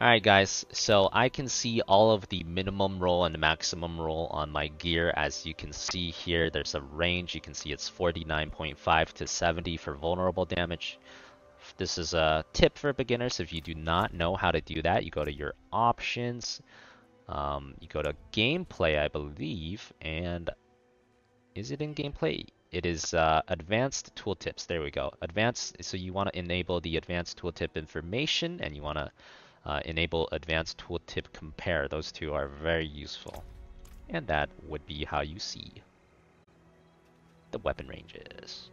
Alright guys, so I can see all of the minimum roll and maximum roll on my gear. As you can see here, there's a range. You can see it's 49.5 to 70 for vulnerable damage. This is a tip for beginners. If you do not know how to do that, you go to your options. Um, you go to gameplay, I believe, and is it in gameplay? It is uh, advanced tooltips. There we go. Advanced. So you want to enable the advanced tooltip information, and you want to uh, enable advanced tooltip compare. Those two are very useful. And that would be how you see the weapon ranges.